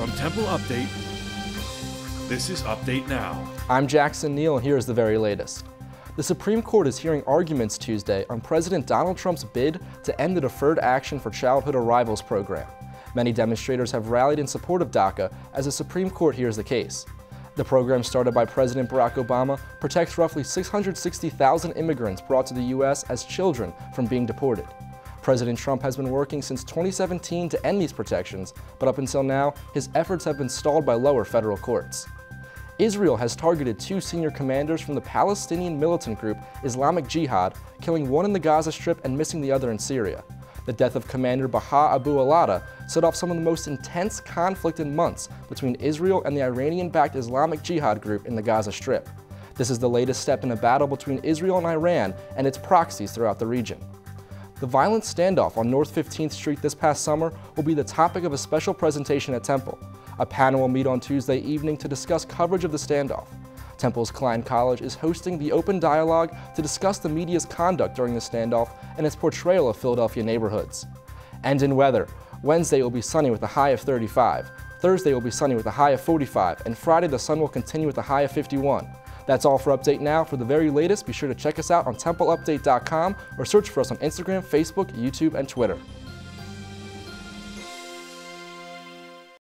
From Temple Update, this is Update Now. I'm Jackson Neal, and here is the very latest. The Supreme Court is hearing arguments Tuesday on President Donald Trump's bid to end the Deferred Action for Childhood Arrivals program. Many demonstrators have rallied in support of DACA as the Supreme Court hears the case. The program started by President Barack Obama protects roughly 660,000 immigrants brought to the U.S. as children from being deported. President Trump has been working since 2017 to end these protections, but up until now, his efforts have been stalled by lower federal courts. Israel has targeted two senior commanders from the Palestinian militant group Islamic Jihad, killing one in the Gaza Strip and missing the other in Syria. The death of Commander Baha Abu al-Ata set off some of the most intense conflict in months between Israel and the Iranian-backed Islamic Jihad group in the Gaza Strip. This is the latest step in a battle between Israel and Iran and its proxies throughout the region. The violent standoff on North 15th Street this past summer will be the topic of a special presentation at Temple. A panel will meet on Tuesday evening to discuss coverage of the standoff. Temple's Klein College is hosting the open dialogue to discuss the media's conduct during the standoff and its portrayal of Philadelphia neighborhoods. And in weather, Wednesday will be sunny with a high of 35, Thursday will be sunny with a high of 45, and Friday the sun will continue with a high of 51. That's all for Update Now. For the very latest, be sure to check us out on TempleUpdate.com or search for us on Instagram, Facebook, YouTube, and Twitter.